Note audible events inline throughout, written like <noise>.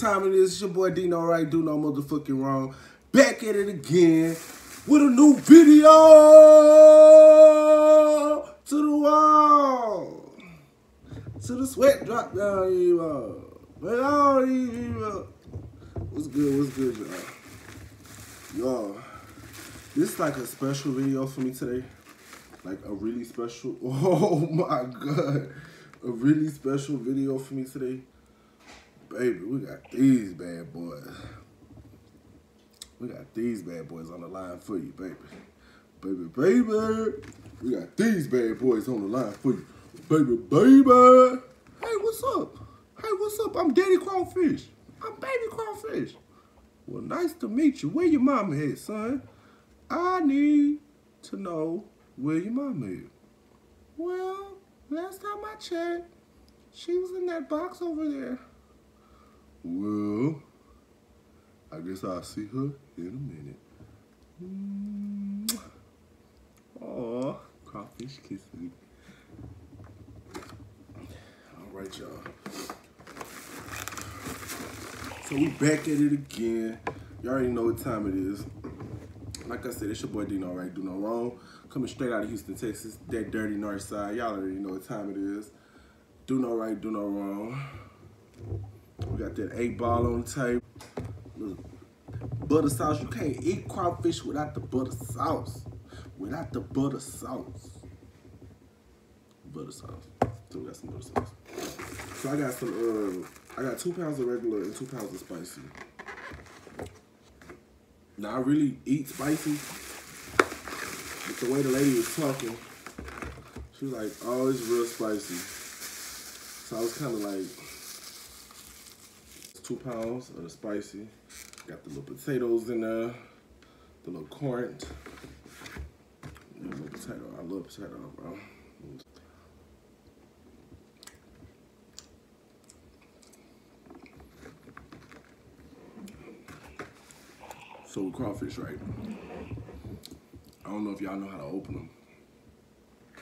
time it is. It's your boy Deno Wright, do no motherfucking wrong. Back at it again with a new video to the wall. To the sweat drop down you all. But all What's good? What's good, y'all? Y'all, this is like a special video for me today. Like a really special. <laughs> Oh my god, a really special video for me today. Baby, we got these bad boys. We got these bad boys on the line for you, baby. Baby, baby. We got these bad boys on the line for you. Baby, baby. Hey, what's up? Hey, what's up? I'm Daddy Crawfish. I'm Baby Crawfish. Well, nice to meet you. Where your mama at, son? I need to know where your mama is. Well, last time I checked, she was in that box over there. Well, I guess I'll see her in a minute. Oh, crawfish kissing. All right, y'all. So we back at it again. You already know what time it is. Like I said, it's your boy Deno, Wright? Do no wrong. Coming straight out of Houston, Texas. That dirty north side. Y'all already know what time it is. Do no right, do no wrong. We got that eight ball on the table. Look, butter sauce. You can't eat crawfish without the butter sauce. Without the butter sauce. Butter sauce. So we got some butter sauce. So I got some, uh, I got two pounds of regular and two pounds of spicy. Now I really eat spicy, but the way the lady was talking, she was like, oh, it's real spicy. So I was kind of like, two pounds of the spicy. Got the little potatoes in there, the little corn. Little potato, I love potato, bro. So crawfish, Wright? I don't know if y'all know how to open them.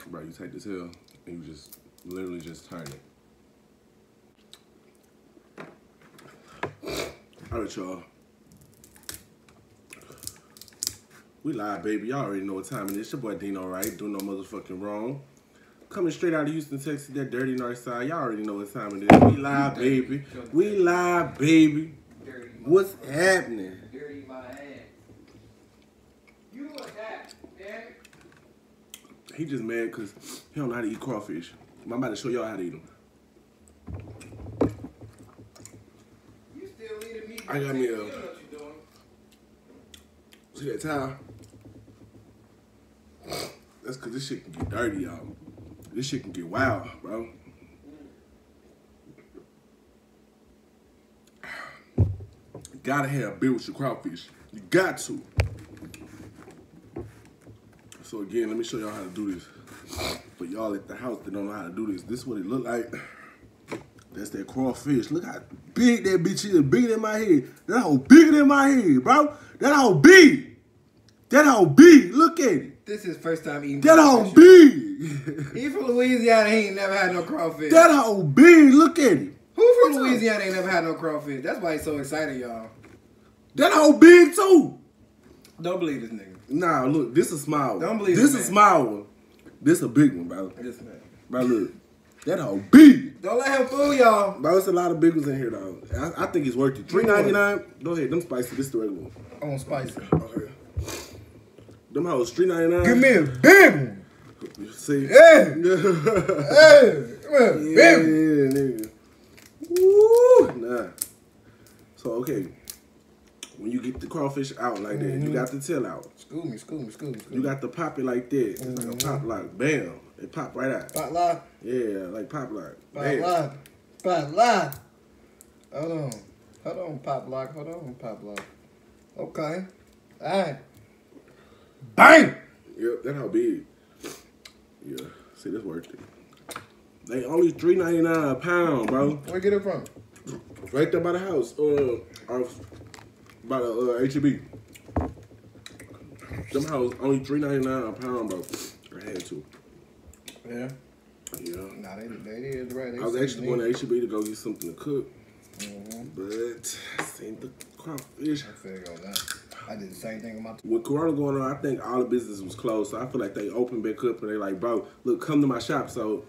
Bro, you take this here and you just literally just turn it. All right, y'all. We live, baby. Y'all already know what time it is. Your boy Deno, right? Doing no motherfucking wrong. Coming straight out of Houston, Texas, that dirty north side. Y'all already know what time it is. We live, baby. We live, baby. What's happening? Dirty my ass. You attack, damn it. He just mad because he don't know how to eat crawfish. I'm about to show y'all how to eat them. You still leading me. I got me a- You know what you doing. See that towel? That's because this shit can get dirty, y'all. This shit can get wild, bro. You gotta have a beer with your crawfish. You got to. So again, let me show y'all how to do this. For y'all at the house that don't know how to do this, this is what it look like. That's that crawfish. Look how big that bitch is. Bigger than my head. That hoe bigger than my head, bro. That hoe big. That hoe big. Look at it. This is first time eating. That crawfish. big. <laughs> He from Louisiana. He ain't never had no crawfish. that hoe big. Look at it. Who from Louisiana ain't never had no crawfish? That's why he's so excited, y'all. That hoe big too. Don't believe this nigga. Nah, look. This a small one. Don't believe This it, a small one. This a big one, bro. This man. Bro, look. That hoe big. Don't let him fool y'all. Bro, it's a lot of big ones in here, though. I, I think it's worth it. Three ninety nine. Go ahead. Them spicy. This the regular one. I want spicy. Okay. Them hoes three ninety nine. Give me a big one. See. Hey, yeah, hey, big one. nigga. Woo, nah. So okay, when you get the crawfish out like that, you got the tail out. School me, school me, school me, school me. You got to pop it like that. It's like a pop lock. Bam. It pop right out. Pop lock, Yeah, like pop lock. pop Bam. lock, pop lock. Hold on, hold on, pop lock, hold on, pop lock. Okay, all right. Bang! Yep, that's how big. Yeah. See, that's worth it. They only three ninety nine a pound, bro. Where you get it from? Right there by the house. Uh, off by the uh, HEB. Them house only three ninety nine a pound, bro. I had to. Yeah. Yeah. Nah, they, they did right. They I was actually going to HEB to go get something to cook. Mm-hmm. But I seen the crawfish. I you that. I did the same thing with my. With Corona going on, I think all the business was closed. So I feel like they opened back up and they like, bro, look, come to my shop. So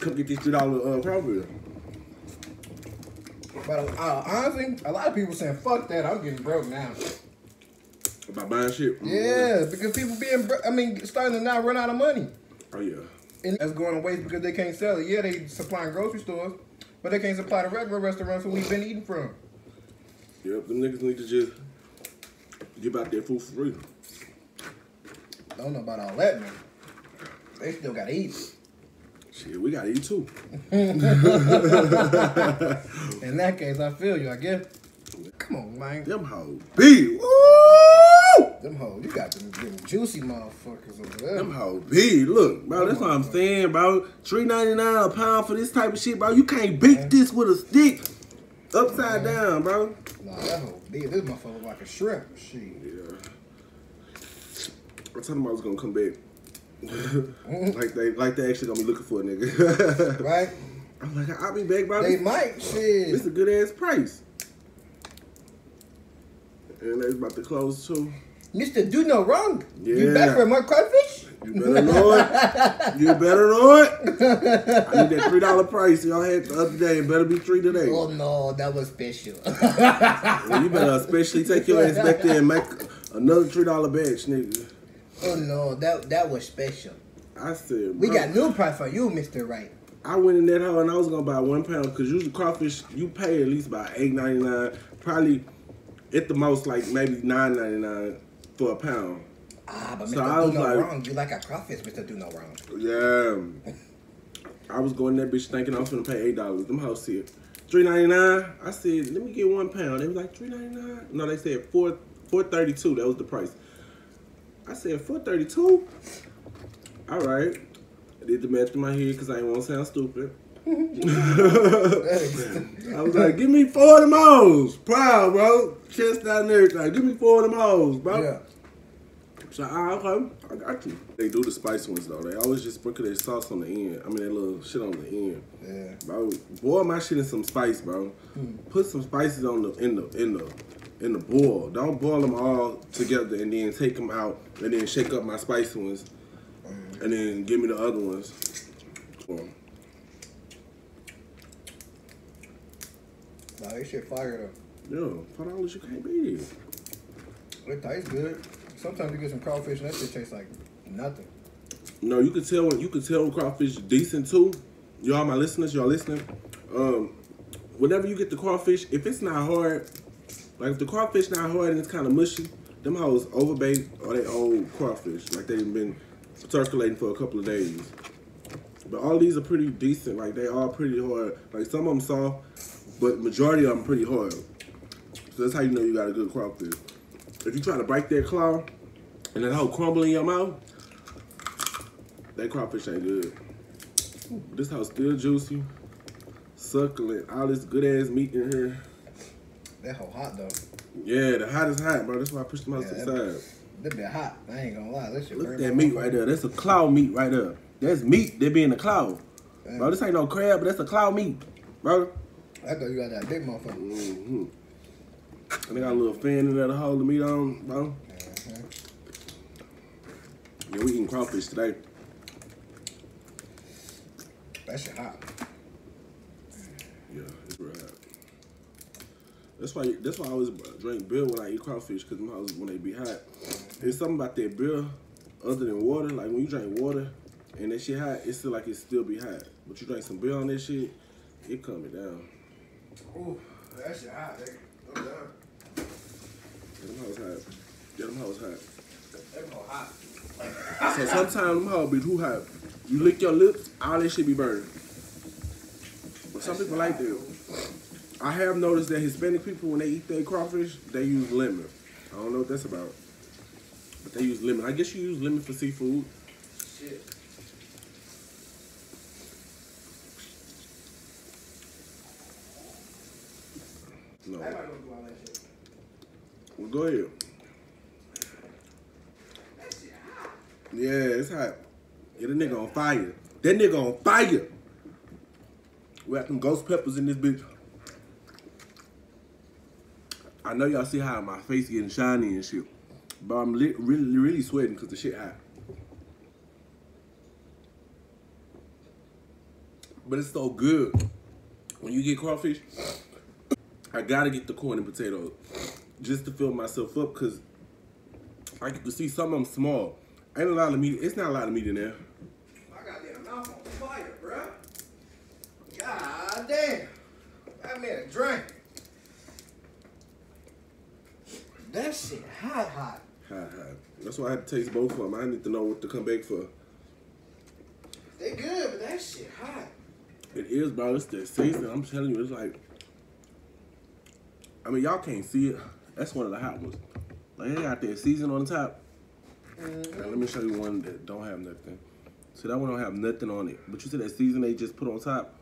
come get these three dollar uh, crawfish. But uh, honestly, a lot of people saying fuck that. I'm getting broke now. About buying shit. Yeah, because people being, bro- I mean, starting to now run out of money. Oh yeah. And that's going to waste because they can't sell it. Yeah, they supplying grocery stores, but they can't supply the regular restaurants where we've been eating from. Yep. Them niggas need to just give out their food for free. I don't know about all that, man. They still got to eat. Shit, we gotta eat too. <laughs> In that case, I feel you, I guess. Come on, man. Them hoes B. Woo! Them hoes, you got them, them juicy motherfuckers over there. Them hoes B. Look, bro, that's what I'm saying, bro. Three ninety nine a pound for this type of shit, bro. You can't beat this with a stick upside down, bro. Nah, that hoe big. This motherfucker like a shrimp. Shit. Yeah. I told them I was gonna come back. <laughs> like they like they actually gonna be looking for a nigga. <laughs> Right? I'm like, I'll be back, by. They This, might. Shit. It's a good ass price. And they about to close too. Mister, do no wrong. Yeah. You back for more crawfish? You better know it. You better know it. <laughs> I need that three dollar price y'all had the other day. It better be three today. Oh no, that was special. Well, you better especially take your ass back there and make another three dollar batch, nigga. Oh no, that that was special. I said, We got new price for you, Mister Wright. I went in that hole and I was gonna buy one pound because usually crawfish you pay at least about eight ninety nine, probably at the most like maybe nine ninety nine for a pound. Ah, but So Mister, I do was no like- wrong. You like a crawfish, Mister, do no wrong. Yeah. I was going that bitch thinking I was gonna pay eight dollars. Them house here. three ninety nine. I said, let me get one pound. They was like three ninety nine. No, they said four four thirty two. That was the price. I said four thirty two. All right. I did the math in my head because I didn't want to sound stupid. I was like, give me four of them hoes. Proud, bro. Chest out and everything. Give me four of them hoes, bro. yeah. So ah, okay, I got you. They do the spice ones though. They always just sprinkle their sauce on the end. I mean, that little shit on the end. Yeah. Bro, boil my shit in some spice, bro. Hmm. Put some spices on the in the in the in the boil. Don't boil them all together and then take them out and then shake up my spicy ones and then give me the other ones. Nah, this shit fire yo, five dollars you can't beat it. It tastes good. Sometimes you get some crawfish and that shit tastes like nothing. No, you can tell when you can tell when crawfish decent too. Y'all, my listeners, y'all listening. Um, whenever you get the crawfish, if it's not hard, like if the crawfish not hard and it's kind of mushy, them hoes overbaked or they old crawfish, like they've been circulating for a couple of days. But all these are pretty decent. Like they are pretty hard. Like some of them soft, but majority of them pretty hard. So that's how you know you got a good crawfish. If you try to break that claw and that whole crumble in your mouth, that crawfish ain't good. This house still juicy, succulent, all this good ass meat in here. That whole hot though. Yeah, the hot is hot, bro. That's why I pushed them out Yeah, to the side. That bit hot. I ain't gonna lie. That shit Look at that meat right there. That's a claw meat right there. That's meat. They be in the claw. Damn. Bro, this ain't no crab, but that's a claw meat, bro. I thought you got that big motherfucker. hmm And they got a little fan in there to hold the meat on, bro. Mhm. Yeah, we eating crawfish today. That shit hot. Yeah, it's real hot. That's why. That's why I always drink beer when I eat crawfish because my hoes, when they be hot. There's something about that beer other than water. Like when you drink water and that shit hot, it's still like it still be hot. But you drink some beer on that shit, it calm it down. Ooh, that shit hot. Nigga. Damn. Yeah, them hoes hot. Yeah, them hoes hot. That hoe hot. So sometimes them hoes be too hot. You lick your lips, all that shit be burning. But some people like that. I have noticed that Hispanic people, when they eat their crawfish, they use lemon. I don't know what that's about. But they use lemon. I guess you use lemon for seafood. Shit. No. I might go do all that shit. Well, go ahead. Yeah, it's hot. Yeah, that nigga on fire. That nigga on fire. We got them ghost peppers in this bitch. I know y'all see how my face getting shiny and shit, but I'm really, really sweating because the shit hot. But it's so good when you get crawfish. I gotta get the corn and potatoes just to fill myself up because I to see some of them small. Ain't a lot of meat. It's not a lot of meat in there. I got that mouth on fire, bruh. God damn. I made a drink. That shit hot, hot. Hot, hot. That's why I had to taste both of them. I need to know what to come back for. They good, but that shit hot. It is, bro. It's the season. I'm telling you, it's like. I mean, y'all can't see it. That's one of the hot ones. Like they got that season on the top. Mm-hmm. Now, let me show you one that don't have nothing. So that one don't have nothing on it. But you see that season they just put on top,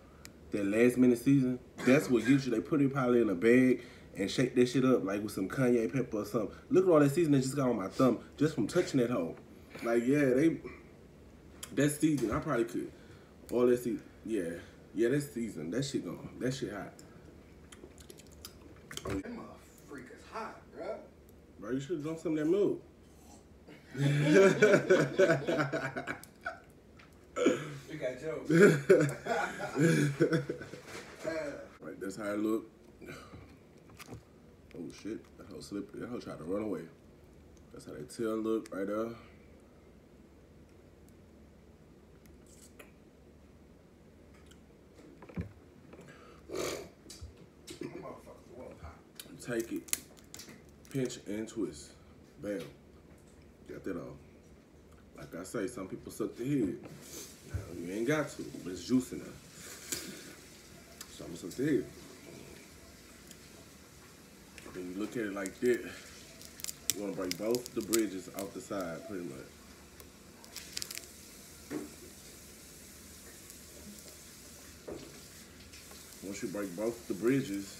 that last minute season. That's what gives you. They put it probably in a bag and shake that shit up like with some cayenne pepper or something. Look at all that season that just got on my thumb just from touching that hole. Like yeah, they. That season I probably could. All that season, yeah, yeah. That season, that shit going. That shit hot. That motherfucker is hot, bruh. Bro, you should have drunk some of that milk. We got jokes. <laughs> <laughs> <laughs> Right, that's how I look. Oh shit, that hoe slippery. That hoe tried to run away. That's how that tail look right there. Take it, pinch and twist. Bam. Got that off. Like I say, some people suck the head. Now, you ain't got to, but it's juice in there. So I'm gonna suck the head. Then you look at it like that. You wanna break both the bridges off the side, pretty much. Once you break both the bridges,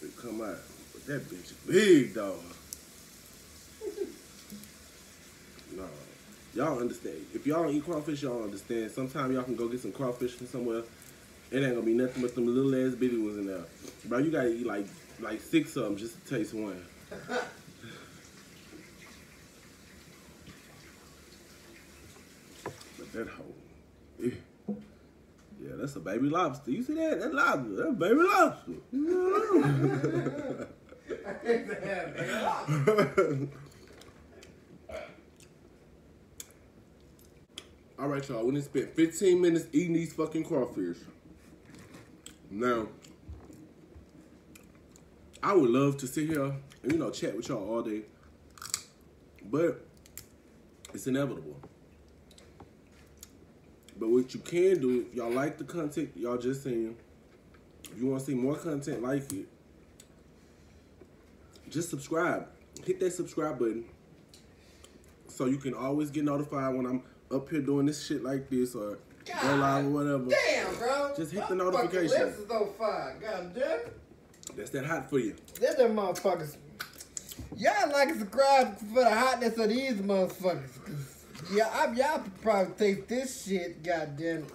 it come out. But that bitch is big, dog. <laughs> no. Y'all understand. If y'all eat crawfish, y'all understand. Sometimes y'all can go get some crawfish from somewhere. It ain't gonna be nothing but them little ass bitty ones in there. Bro, you gotta eat like like six of them just to taste one. <laughs> But that hoe. eh. Yeah, that's a baby lobster. You see that? That lobster. that baby lobster. <laughs> All right, y'all. We done spent 15 minutes eating these fucking crawfish. Now, I would love to sit here and, you know, chat with y'all all day. But it's inevitable. But what you can do, if y'all like the content y'all just saying, if you want to see more content like it, just subscribe. Hit that subscribe button so you can always get notified when I'm up here doing this shit like this or go live or whatever. Damn, bro. Just hit the My notification. This is on fire. God damn. That's that hot for you. Let them motherfuckers. Y'all like and subscribe for the hotness of these motherfuckers. Yeah, y'all probably take this shit, goddamn.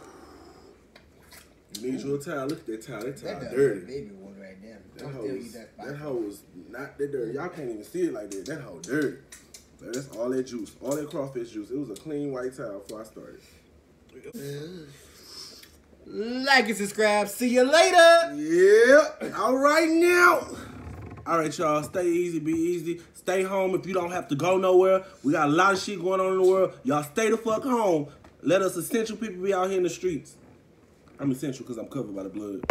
You need your towel. Look at that towel. That towel That dirty. baby one right there. That I'm hoe still is, that. that hoe is not that dirty. Y'all can't even see it like that. That hoe dirty. That's all that juice. All that crawfish juice. It was a clean white towel before I started. Like and subscribe. See you later. Yeah. All right now. All right, y'all. Stay easy. Be easy. Stay home if you don't have to go nowhere. We got a lot of shit going on in the world. Y'all stay the fuck home. Let us essential people be out here in the streets. I'm essential because I'm covered by the blood.